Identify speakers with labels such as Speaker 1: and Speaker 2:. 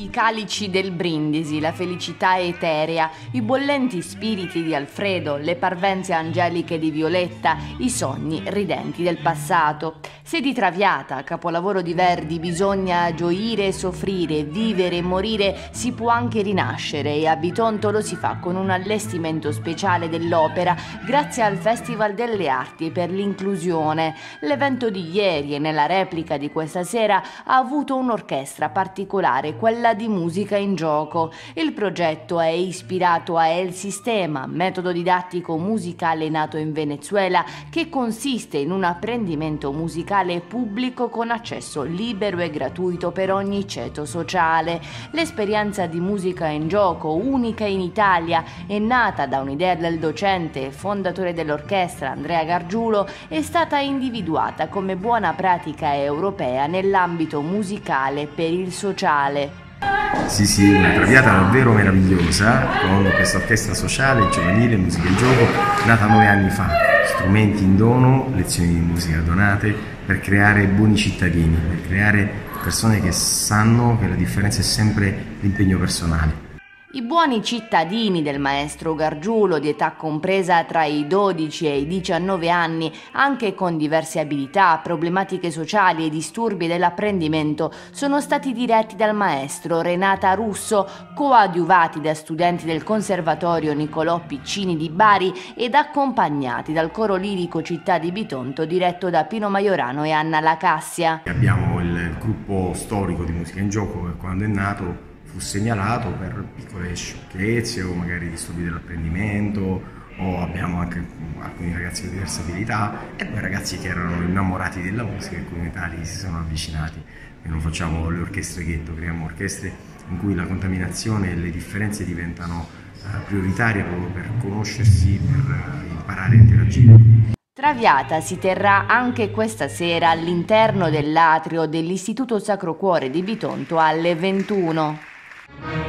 Speaker 1: I calici del brindisi, la felicità eterea, i bollenti spiriti di Alfredo, le parvenze angeliche di Violetta, i sogni ridenti del passato. Se di Traviata, capolavoro di Verdi, bisogna gioire e soffrire, vivere e morire, si può anche rinascere e a Bitonto lo si fa con un allestimento speciale dell'opera grazie al Festival delle Arti per l'inclusione. L'evento di ieri e nella replica di questa sera ha avuto un'orchestra particolare, quella quella di musica in gioco. Il progetto è ispirato a El Sistema, metodo didattico musicale nato in Venezuela che consiste in un apprendimento musicale pubblico con accesso libero e gratuito per ogni ceto sociale. L'esperienza di musica in gioco, unica in Italia e nata da un'idea del docente e fondatore dell'orchestra Andrea Gargiulo, è stata individuata come buona pratica europea nell'ambito musicale per il sociale.
Speaker 2: Sì, sì, una traviata davvero meravigliosa con questa orchestra sociale, giovanile, musica e gioco, nata nove anni fa. Strumenti in dono, lezioni di musica donate per creare buoni cittadini, per creare persone che sanno che la differenza è sempre l'impegno personale.
Speaker 1: I buoni cittadini del maestro Gargiulo, di età compresa tra i 12 e i 19 anni, anche con diverse abilità, problematiche sociali e disturbi dell'apprendimento, sono stati diretti dal maestro Renata Russo, coadiuvati da studenti del Conservatorio Niccolò Piccini di Bari ed accompagnati dal coro lirico Città di Bitonto diretto da Pino Maiorano e Anna Lacassia.
Speaker 2: Abbiamo il gruppo storico di musica in gioco che quando è nato fu segnalato per piccole sciocchezze o magari disturbi dell'apprendimento o abbiamo anche alcuni ragazzi con diverse abilità e poi ragazzi che erano innamorati della musica e come tali si sono avvicinati e non facciamo le orchestre ghetto, creiamo orchestre in cui la contaminazione e le differenze diventano uh, prioritarie proprio per conoscersi, per uh, imparare a interagire.
Speaker 1: Traviata si terrà anche questa sera all'interno dell'atrio dell'Istituto Sacro Cuore di Bitonto alle 21. Bye.